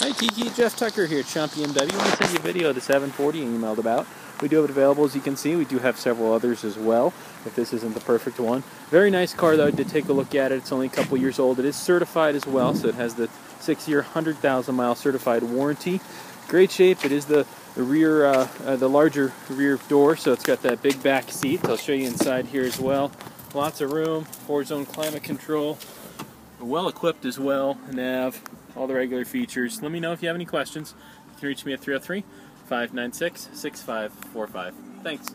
Hi Keke, Jeff Tucker here at Schomp BMW. Let me send you a video of the 740 you emailed about. We do have it available as you can see. We do have several others as well, if this isn't the perfect one. Very nice car though, I did take a look at it. It's only a couple years old. It is certified as well, so it has the six year, 100,000 mile certified warranty. Great shape. It is the, the rear, uh, uh, the larger rear door, so it's got that big back seat. I'll show you inside here as well. Lots of room, four zone climate control, well equipped as well, nav, all the regular features. Let me know if you have any questions. You can reach me at 303 596 6545. Thanks.